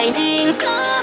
fighting.